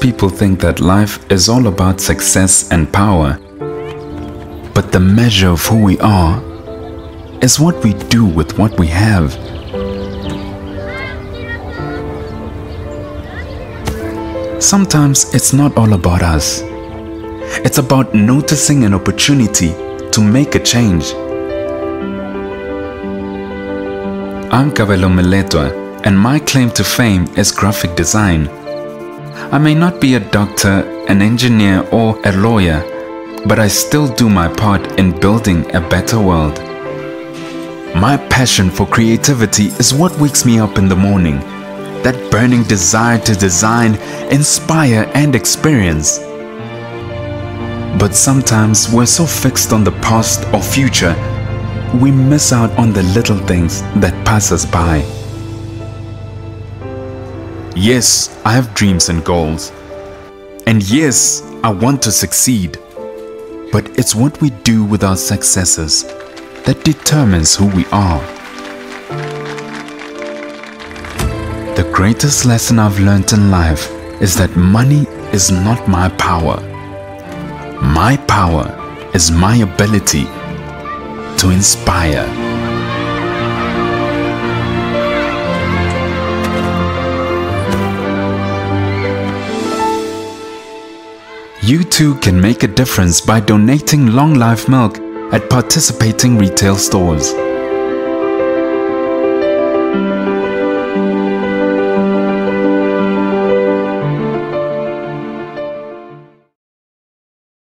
People think that life is all about success and power. But the measure of who we are is what we do with what we have. Sometimes it's not all about us. It's about noticing an opportunity to make a change. I'm Kabelo Miletwa, and my claim to fame is graphic design. I may not be a doctor, an engineer, or a lawyer, but I still do my part in building a better world. My passion for creativity is what wakes me up in the morning. That burning desire to design, inspire, and experience. But sometimes we're so fixed on the past or future, we miss out on the little things that pass us by. Yes, I have dreams and goals. And yes, I want to succeed. But it's what we do with our successes that determines who we are. The greatest lesson I've learned in life is that money is not my power. My power is my ability to inspire. You too can make a difference by donating long life milk at participating retail stores.